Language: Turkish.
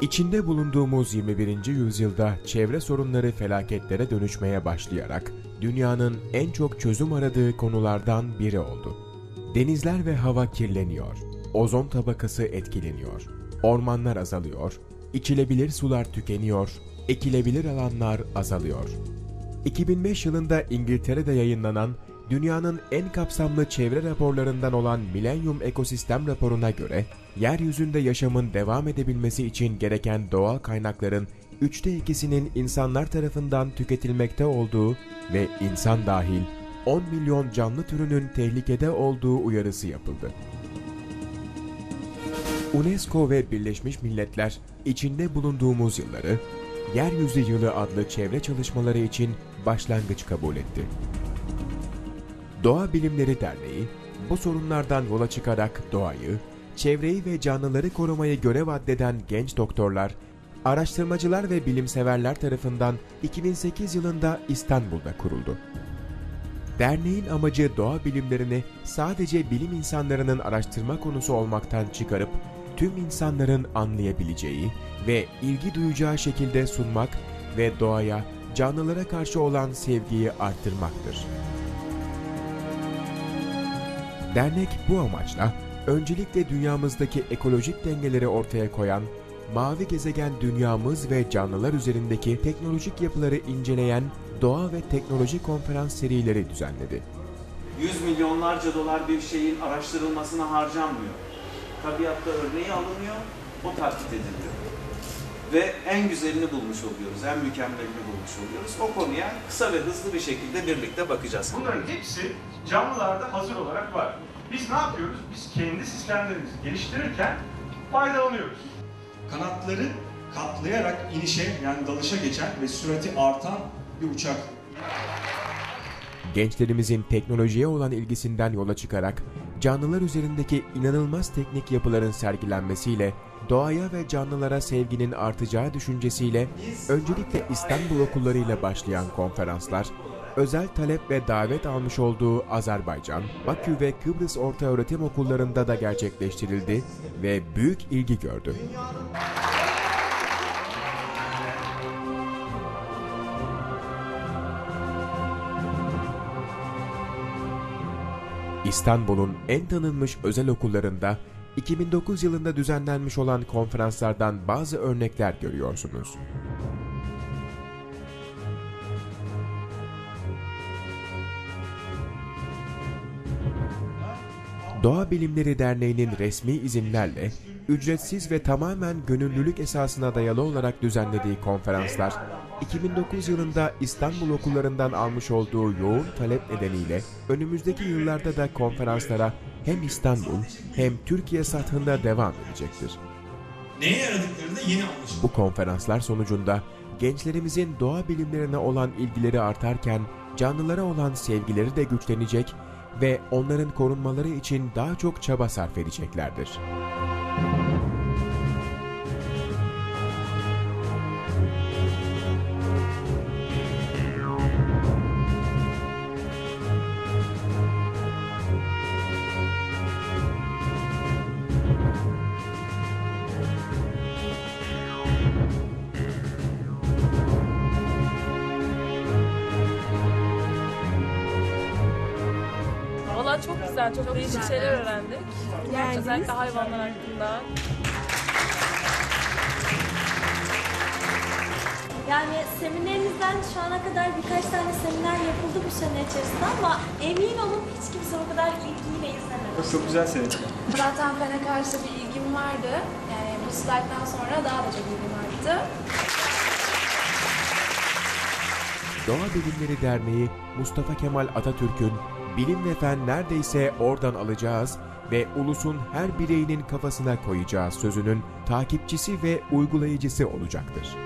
İçinde bulunduğumuz 21. yüzyılda çevre sorunları felaketlere dönüşmeye başlayarak dünyanın en çok çözüm aradığı konulardan biri oldu. Denizler ve hava kirleniyor, ozon tabakası etkileniyor, ormanlar azalıyor, içilebilir sular tükeniyor, ekilebilir alanlar azalıyor. 2005 yılında İngiltere'de yayınlanan dünyanın en kapsamlı çevre raporlarından olan Millennium Ekosistem raporuna göre, yeryüzünde yaşamın devam edebilmesi için gereken doğal kaynakların üçte ikisinin insanlar tarafından tüketilmekte olduğu ve insan dahil 10 milyon canlı türünün tehlikede olduğu uyarısı yapıldı. UNESCO ve Birleşmiş Milletler içinde bulunduğumuz yılları Yeryüzü Yılı adlı çevre çalışmaları için başlangıç kabul etti. Doğa Bilimleri Derneği, bu sorunlardan yola çıkarak doğayı, çevreyi ve canlıları korumayı görev addeden genç doktorlar, araştırmacılar ve bilimseverler tarafından 2008 yılında İstanbul'da kuruldu. Derneğin amacı doğa bilimlerini sadece bilim insanlarının araştırma konusu olmaktan çıkarıp tüm insanların anlayabileceği ve ilgi duyacağı şekilde sunmak ve doğaya, canlılara karşı olan sevgiyi arttırmaktır. Dernek bu amaçla öncelikle dünyamızdaki ekolojik dengeleri ortaya koyan, mavi gezegen dünyamız ve canlılar üzerindeki teknolojik yapıları inceleyen doğa ve teknoloji konferans serileri düzenledi. Yüz milyonlarca dolar bir şeyin araştırılmasına harcanmıyor. Tabiatta örneği alınıyor, o taklit ediliyor. Ve en güzelini bulmuş oluyoruz, en mükemmelini bulmuş oluyoruz. O konuya kısa ve hızlı bir şekilde birlikte bakacağız. Bunların hepsi canlılarda hazır olarak var. Biz ne yapıyoruz? Biz kendi sistemlerimizi geliştirirken faydalanıyoruz. Kanatları katlayarak inişe yani dalışa geçen ve sürati artan bir uçak. Gençlerimizin teknolojiye olan ilgisinden yola çıkarak canlılar üzerindeki inanılmaz teknik yapıların sergilenmesiyle doğaya ve canlılara sevginin artacağı düşüncesiyle öncelikle İstanbul okullarıyla başlayan konferanslar, özel talep ve davet almış olduğu Azerbaycan, Bakü ve Kıbrıs Ortaöğretim Okullarında da gerçekleştirildi ve büyük ilgi gördü. İstanbul'un en tanınmış özel okullarında 2009 yılında düzenlenmiş olan konferanslardan bazı örnekler görüyorsunuz. Doğa Bilimleri Derneği'nin resmi izinlerle ücretsiz ve tamamen gönüllülük esasına dayalı olarak düzenlediği konferanslar 2009 yılında İstanbul okullarından almış olduğu yoğun talep nedeniyle önümüzdeki yıllarda da konferanslara hem İstanbul hem Türkiye sathında devam edecektir. Neye yaradıkları da yeni anlaşıldı. Bu konferanslar sonucunda gençlerimizin doğa bilimlerine olan ilgileri artarken canlılara olan sevgileri de güçlenecek ve onların korunmaları için daha çok çaba sarf edeceklerdir. Valla çok güzel, çok değişik şeyler öğrendik. Yani Özellikle hayvanlar hakkında. Yani seminerimizden şu ana kadar birkaç tane seminer yapıldı bu sene içerisinde ama emin olun hiç kimse o kadar ilgiyle izlemedi. Çok güzel seyret. Zaten fene karşı bir ilgim vardı. Yani bu slayttan sonra daha da çok ilgim arttı. Doğa Bilimleri Derneği Mustafa Kemal Atatürk'ün bilim ve fen neredeyse oradan alacağız ve ulusun her bireyinin kafasına koyacağız sözünün takipçisi ve uygulayıcısı olacaktır.